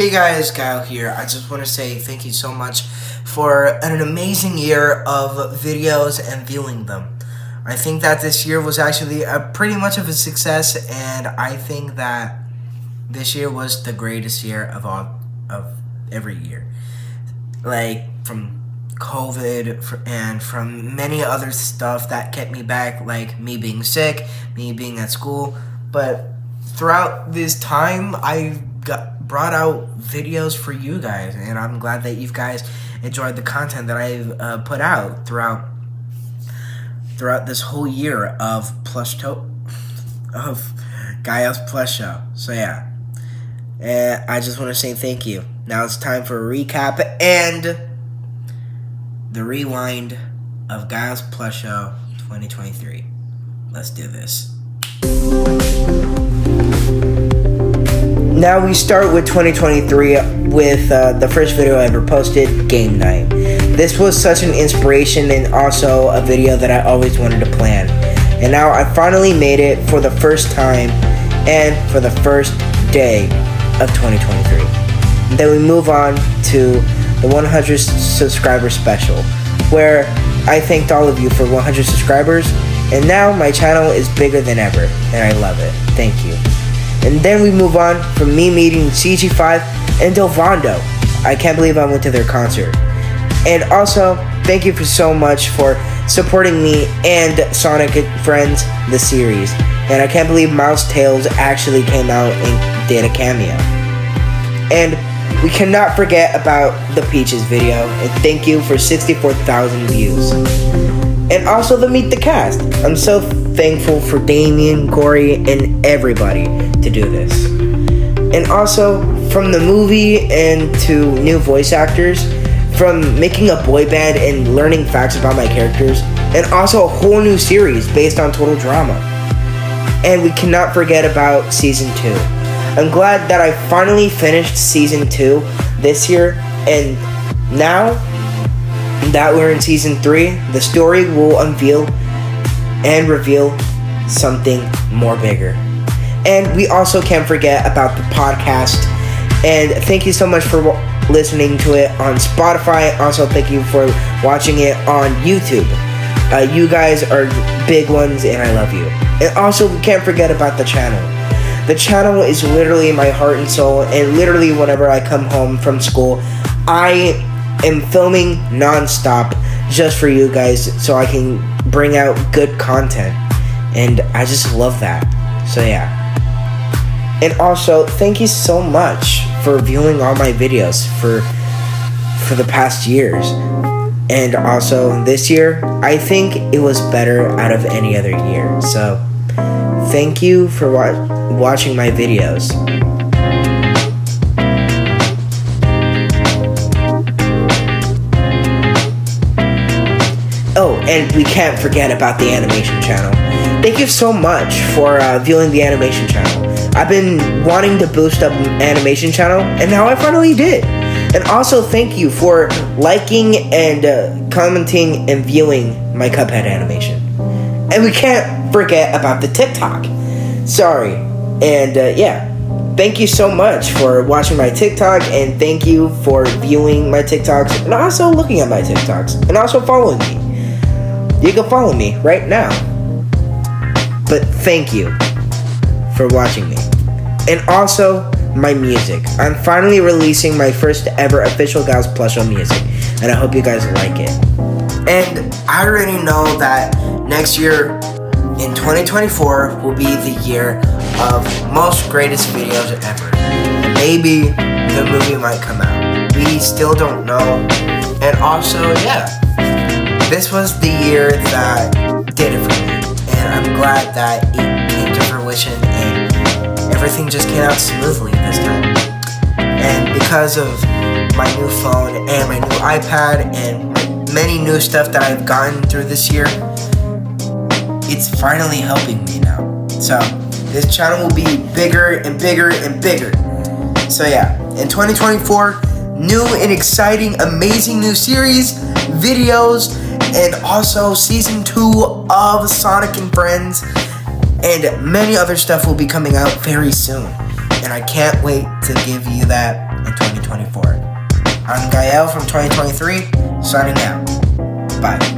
Hey guys, Gael here. I just want to say thank you so much for an amazing year of videos and viewing them. I think that this year was actually a pretty much of a success, and I think that this year was the greatest year of all of every year. Like from COVID and from many other stuff that kept me back, like me being sick, me being at school. But throughout this time, I got brought out videos for you guys, and I'm glad that you guys enjoyed the content that I've uh, put out throughout throughout this whole year of plush to of Gael's plush show. So yeah. And I just want to say thank you. Now it's time for a recap and the rewind of Gael's Plush Show 2023. Let's do this. Now we start with 2023 with uh, the first video I ever posted, Game Night. This was such an inspiration and also a video that I always wanted to plan. And now I finally made it for the first time and for the first day of 2023. And then we move on to the 100 subscriber special, where I thanked all of you for 100 subscribers, and now my channel is bigger than ever, and I love it. Thank you. And then we move on from me meeting CG5 and Delvando. I can't believe I went to their concert. And also, thank you for so much for supporting me and Sonic Friends, the series. And I can't believe Mouse Tails actually came out and did a cameo. And we cannot forget about the Peaches video, and thank you for 64,000 views. And also the Meet the Cast. I'm so thankful for Damien, Corey, and everybody to do this. And also from the movie and to new voice actors, from making a boy band and learning facts about my characters, and also a whole new series based on Total Drama. And we cannot forget about season 2. I'm glad that I finally finished season 2 this year, and now that we're in season 3, the story will unveil and reveal something more bigger. And we also can't forget about the podcast. And thank you so much for listening to it on Spotify. Also, thank you for watching it on YouTube. Uh, you guys are big ones, and I love you. And also, we can't forget about the channel. The channel is literally my heart and soul, and literally, whenever I come home from school, I am filming nonstop just for you guys so I can bring out good content. And I just love that. So, yeah. And also, thank you so much for viewing all my videos for for the past years. And also this year, I think it was better out of any other year. So, thank you for wa- watching my videos. Oh, and we can't forget about the animation channel. Thank you so much for uh, viewing the animation channel. I've been wanting to boost up animation channel, and now I finally did. And also, thank you for liking and uh, commenting and viewing my Cuphead animation. And we can't forget about the TikTok. Sorry. And uh, yeah, thank you so much for watching my TikTok, and thank you for viewing my TikToks, and also looking at my TikToks, and also following me. You can follow me right now. But thank you for watching me. And also, my music. I'm finally releasing my first ever official Gael's Plush Show music, and I hope you guys like it. And I already know that next year, in 2024, will be the year of most greatest videos ever. Maybe the movie might come out. We still don't know. And also, yeah, this was the year that did it for me. And I'm glad that it came to fruition and everything just came out smoothly this time. And because of my new phone and my new iPad and many new stuff that I've gotten through this year, it's finally helping me now. So, this channel will be bigger and bigger and bigger. So yeah, in 2024, new and exciting, amazing new series, videos, and also season 2 of Sonic and Friends and many other stuff will be coming out very soon. And I can't wait to give you that in 2024. I'm Gael from 2023, signing out. Bye.